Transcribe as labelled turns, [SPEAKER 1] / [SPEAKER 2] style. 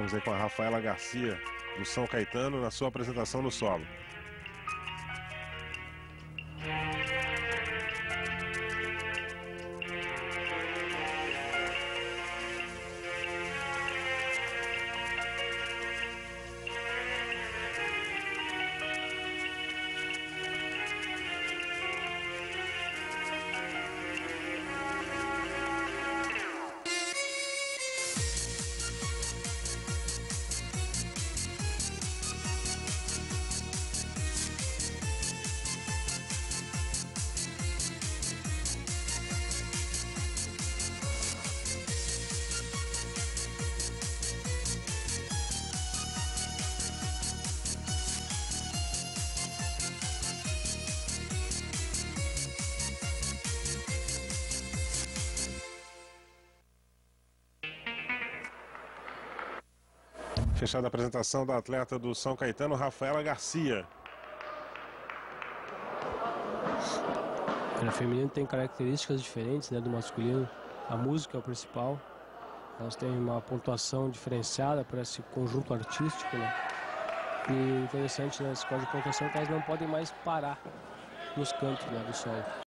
[SPEAKER 1] Estamos aí com a Rafaela Garcia, do São Caetano, na sua apresentação no solo. Fechada a apresentação da atleta do São Caetano, Rafaela Garcia.
[SPEAKER 2] O feminino tem características diferentes né, do masculino. A música é o principal. Elas têm uma pontuação diferenciada para esse conjunto artístico. Né? E interessante né, escola de pontuação elas não podem mais parar nos cantos né, do solo.